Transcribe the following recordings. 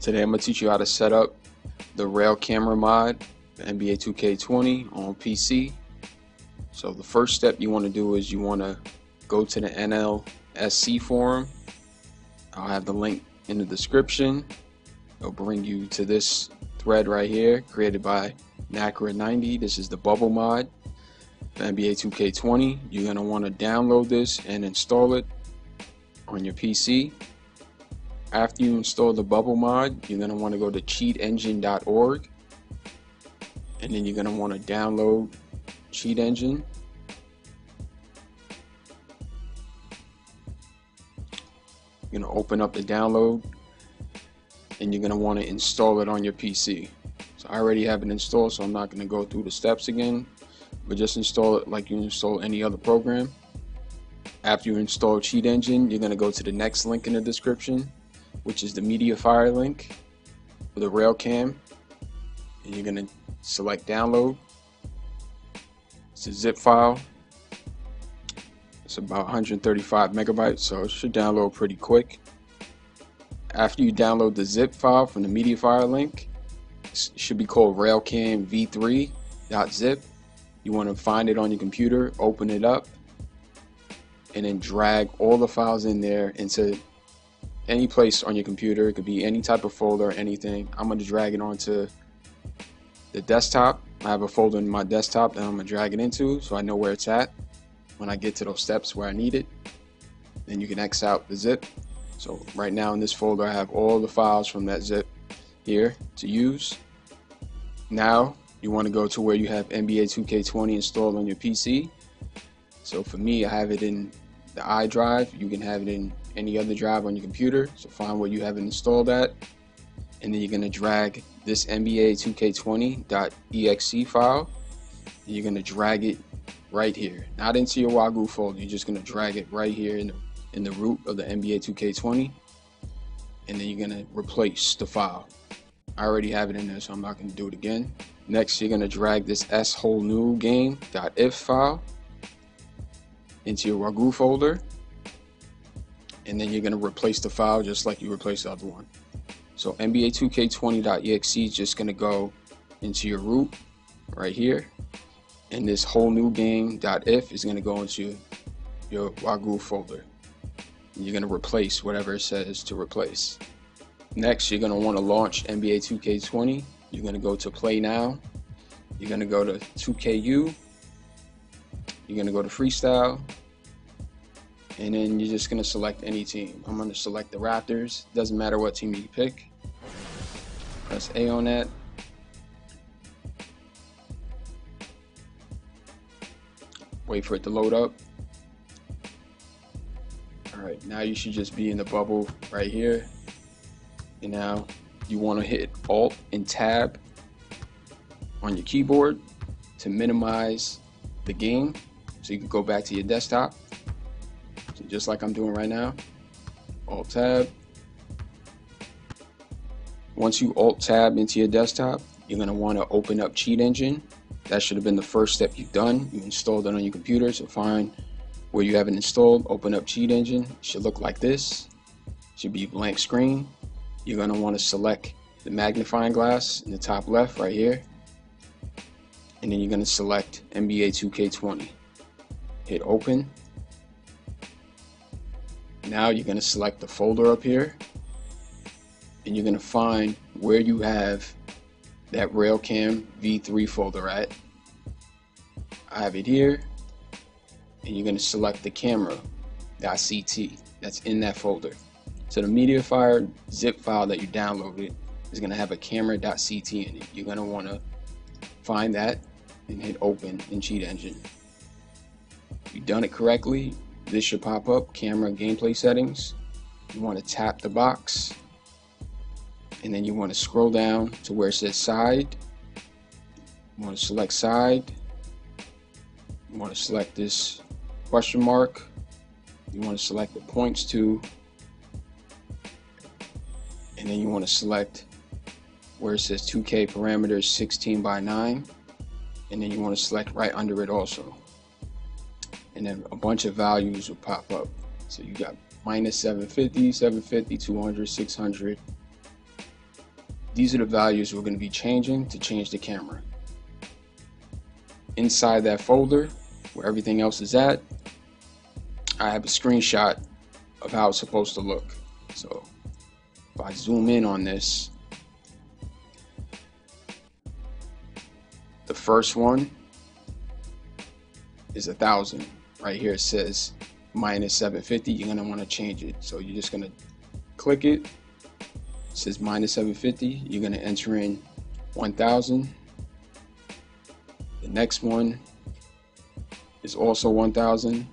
Today I'm going to teach you how to set up the rail camera mod NBA 2K20 on PC. So the first step you want to do is you want to go to the NLSC forum. I'll have the link in the description. It'll bring you to this thread right here created by Natkra90. This is the bubble mod for NBA 2K20. You're going to want to download this and install it on your PC. After you install the bubble mod, you're going to want to go to cheatengine.org and then you're going to want to download Cheat Engine. You're going to open up the download and you're going to want to install it on your PC. So I already have it installed, so I'm not going to go through the steps again, but just install it like you install any other program. After you install Cheat Engine, you're going to go to the next link in the description which is the MediaFire link for the Railcam. And you're going to select download. It's a zip file. It's about 135 megabytes, so it should download pretty quick. After you download the zip file from the MediaFire link, it should be called Railcam v3.zip. You want to find it on your computer, open it up, and then drag all the files in there into any place on your computer. It could be any type of folder, or anything. I'm going to drag it onto the desktop. I have a folder in my desktop that I'm going to drag it into so I know where it's at when I get to those steps where I need it. Then you can X out the zip. So right now in this folder I have all the files from that zip here to use. Now you want to go to where you have NBA 2K20 installed on your PC. So for me I have it in the iDrive. You can have it in any other drive on your computer. So find where you have it installed at. And then you're going to drag this NBA 2K20.exe file. And you're going to drag it right here. Not into your Wagyu folder. You're just going to drag it right here in the, in the root of the NBA 2K20. And then you're going to replace the file. I already have it in there, so I'm not going to do it again. Next, you're going to drag this s whole new game.if file into your Wagyu folder and then you're going to replace the file just like you replaced the other one. So NBA 2K20.exe is just going to go into your root right here and this whole new game.if is going to go into your Wagyu folder. And you're going to replace whatever it says to replace. Next, you're going to want to launch NBA 2K20. You're going to go to play now. You're going to go to 2KU. You're going to go to freestyle and then you're just to select any team. I'm to select the Raptors. Doesn't matter what team you pick. Press A on that. Wait for it to load up. Alright, now you should just be in the bubble right here. And now you want to hit Alt and Tab on your keyboard to minimize the game so you can go back to your desktop just like I'm doing right now. Alt tab. Once you alt tab into your desktop, you're going to want to open up Cheat Engine. That should have been the first step you've done. You installed it on your computer, so find where you have it installed, open up Cheat Engine. It should look like this. It should be blank screen. You're going to want to select the magnifying glass in the top left right here. And then you're going to select NBA 2K20. Hit open now you're going to select the folder up here and you're going to find where you have that Railcam V3 folder at. I have it here and you're going to select the camera.ct that's in that folder. So the MediaFire zip file that you downloaded is going to have a camera.ct in it. You're going to want to find that and hit open in Cheat Engine. If you've done it correctly, this should pop up, camera gameplay settings. You want to tap the box and then you want to scroll down to where it says side. You want to select side. You want to select this question mark. You want to select the points to and then you want to select where it says 2K parameters 16 by 9 and then you want to select right under it also and then a bunch of values will pop up. So you got minus 750, 750, 200, 600, these are the values we're going to be changing to change the camera. Inside that folder, where everything else is at, I have a screenshot of how it's supposed to look. So if I zoom in on this, the first one is a thousand. Right here it says minus 750. You're gonna want to change it. So you're just gonna click it. It says minus 750. You're gonna enter in 1000. The next one is also 1000.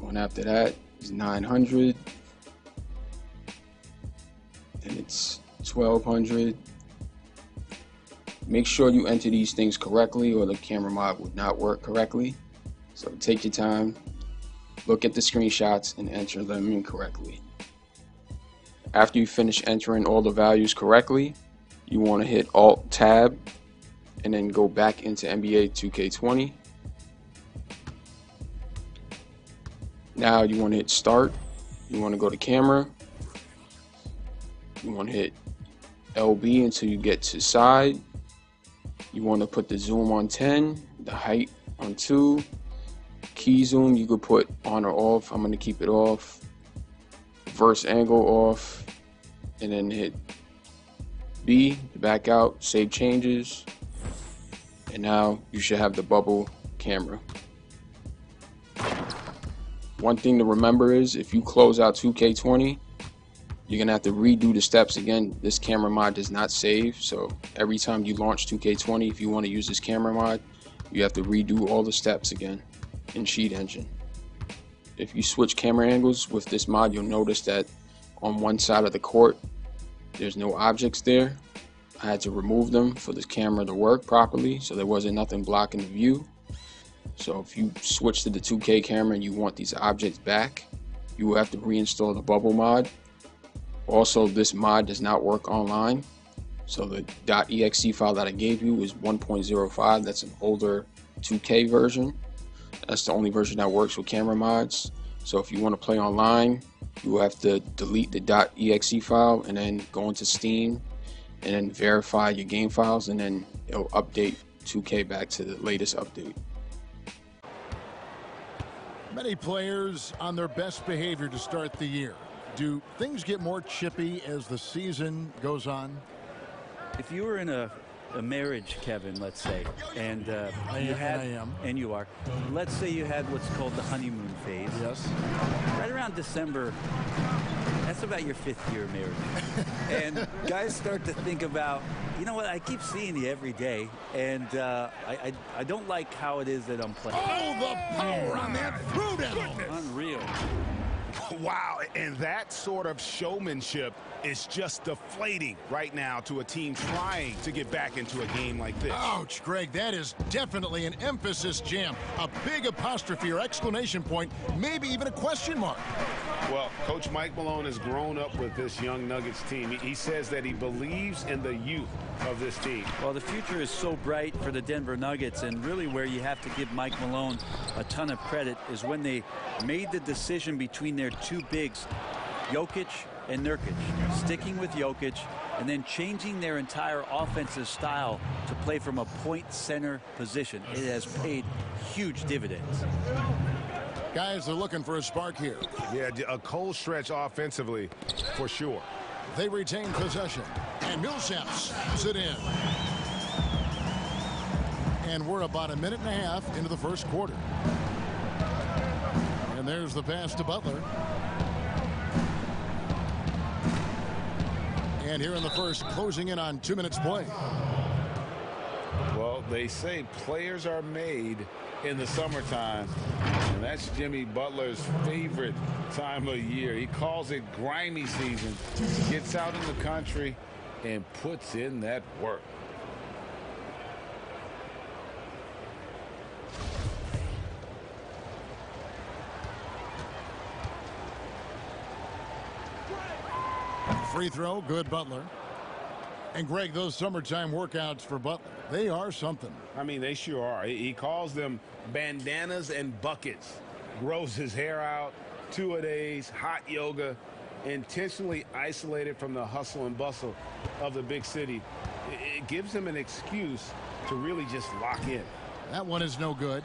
One after that is 900. And it's 1200. Make sure you enter these things correctly or the camera mod would not work correctly. So take your time, look at the screenshots and enter them incorrectly. After you finish entering all the values correctly, you want to hit Alt Tab and then go back into NBA 2K20. Now you want to hit Start. You want to go to Camera. You want to hit LB until you get to side. You want to put the zoom on 10, the height on 2. Key zoom you could put on or off. I'm going to keep it off. Verse angle off. And then hit B to back out, save changes. And now you should have the bubble camera. One thing to remember is if you close out 2K20, you're gonna have to redo the steps again. This camera mod does not save, so every time you launch 2K20, if you want to use this camera mod, you have to redo all the steps again in Cheat Engine. If you switch camera angles with this mod, you'll notice that on one side of the court, there's no objects there. I had to remove them for this camera to work properly, so there wasn't nothing blocking the view. So if you switch to the 2K camera and you want these objects back, you will have to reinstall the bubble mod also, this mod does not work online. So the .exe file that I gave you is 1.05. That's an older 2K version. That's the only version that works with camera mods. So if you want to play online, you will have to delete the .exe file and then go into Steam and then verify your game files and then it'll update 2K back to the latest update. Many players on their best behavior to start the year. Do things get more chippy as the season goes on? If you were in a, a marriage, Kevin, let's say, and uh, I you am, had, and I am. and you are, let's say you had what's called the honeymoon phase. Yes. Right around December, that's about your fifth year of marriage. and guys start to think about, you know what, I keep seeing you every day, and uh, I, I, I don't like how it is that I'm playing. Oh, the power on that throwdown. Unreal. Wow, and that sort of showmanship is just deflating right now to a team trying to get back into a game like this. Ouch, Greg, that is definitely an emphasis jam. A big apostrophe or exclamation point, maybe even a question mark. Well, Coach Mike Malone has grown up with this young Nuggets team. He, says that he believes in the youth of this team. Well, the future is so bright for the Denver Nuggets, and really where you have to give Mike Malone a ton of credit is when they made the decision between their two bigs, Jokic and Nurkic, sticking with Jokic and then changing their entire offensive style to play from a point center position. It has paid huge dividends. Guys are looking for a spark here. Yeah, a cold stretch offensively for sure. They retain possession. And Millsap snaps it in. And we're about a minute and a half into the first quarter. And there's the pass to Butler. And here in the first, closing in on two minutes play. Well, they say players are made in the summertime, and that's Jimmy Butler's favorite time of year. He calls it grimy season. Gets out in the country and puts in that work. Free throw, good Butler. And Greg, those summertime workouts for Butler, they are something. I mean, they sure are. He he calls them bandanas and buckets. Grows his hair out, two a days, hot yoga, intentionally isolated from the hustle and bustle of the big city. It gives him an excuse to really just lock in. That one is no good.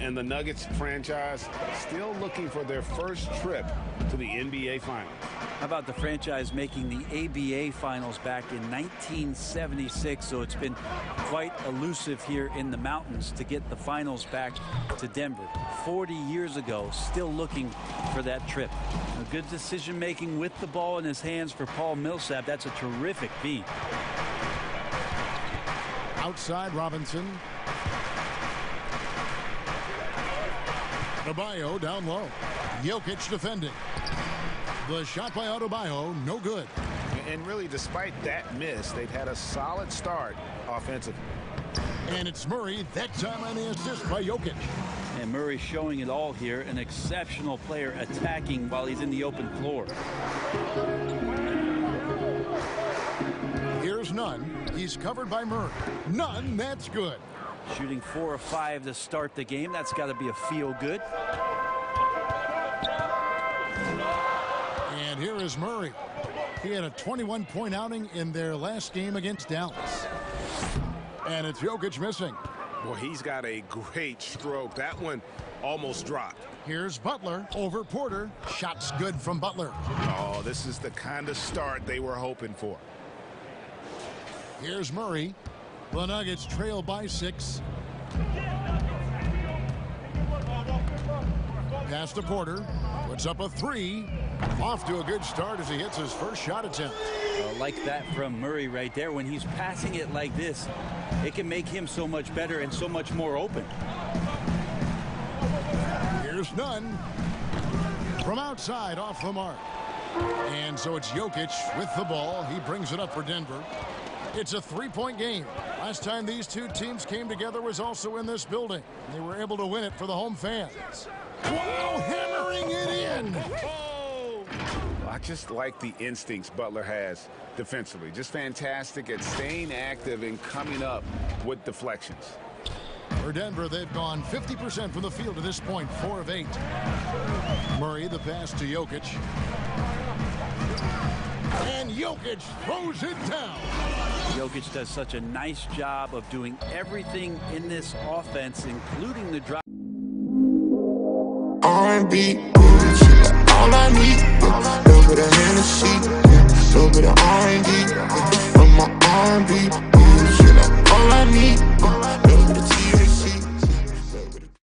And the Nuggets franchise still looking for their first trip to the NBA Finals. How about the franchise making the ABA Finals back in 1976? So it's been quite elusive here in the mountains to get the finals back to Denver. 40 years ago, still looking for that trip. A good decision making with the ball in his hands for Paul Millsap. That's a terrific beat. Outside Robinson. Adebayo down low. Jokic defending. The shot by Adebayo, no good. And really, despite that miss, they've had a solid start offensively. And it's Murray, that time on the assist by Jokic. And Murray showing it all here. An exceptional player attacking while he's in the open floor. Here's Nunn. He's covered by Murray. Nunn, that's good. Shooting four or five to start the game. That's got to be a feel good. And here is Murray. He had a 21-point outing in their last game against Dallas. And it's Jokic missing. Well, he's got a great stroke. That one almost dropped. Here's Butler over Porter. Shots good from Butler. Oh, this is the kind of start they were hoping for. Here's Murray. The Nuggets trail by six. Pass to Porter. Puts up a three. Off to a good start as he hits his first shot attempt. Uh, like that from Murray right there. When he's passing it like this, it can make him so much better and so much more open. Here's Nunn. From outside, off the mark. And so it's Jokic with the ball. He brings it up for Denver. It's a three-point game. Last time these two teams came together was also in this building. They were able to win it for the home fans. Wow, hammering it in. Oh! I just like the instincts Butler has defensively. Just fantastic at staying active and coming up with deflections. For Denver, they've gone 50% from the field to this point, four of eight. Murray, the pass to Jokic. And Jokic throws it down. Jokic does such a nice job of doing everything in this offense, including the drop. R&B, all I need, yeah. little bit of Hennessy, yeah. little bit of R&B, yeah. from my R&B, yeah. all I need, yeah.